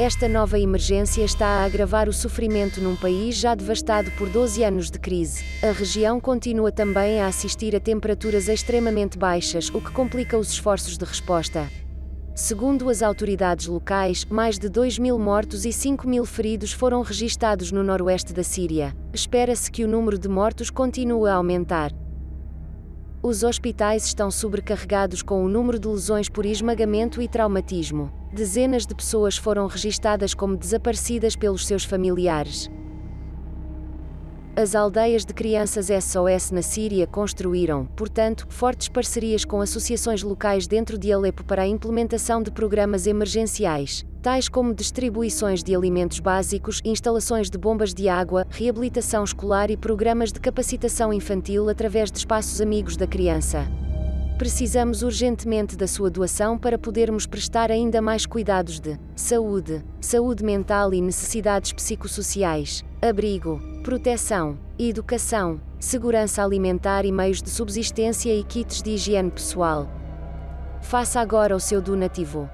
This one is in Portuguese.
Esta nova emergência está a agravar o sofrimento num país já devastado por 12 anos de crise. A região continua também a assistir a temperaturas extremamente baixas, o que complica os esforços de resposta. Segundo as autoridades locais, mais de 2 mil mortos e 5 mil feridos foram registados no noroeste da Síria. Espera-se que o número de mortos continue a aumentar. Os hospitais estão sobrecarregados com o número de lesões por esmagamento e traumatismo. Dezenas de pessoas foram registadas como desaparecidas pelos seus familiares. As aldeias de crianças SOS na Síria construíram, portanto, fortes parcerias com associações locais dentro de Alepo para a implementação de programas emergenciais, tais como distribuições de alimentos básicos, instalações de bombas de água, reabilitação escolar e programas de capacitação infantil através de espaços amigos da criança. Precisamos urgentemente da sua doação para podermos prestar ainda mais cuidados de saúde, saúde mental e necessidades psicossociais, abrigo, proteção, educação, segurança alimentar e meios de subsistência e kits de higiene pessoal. Faça agora o seu donativo.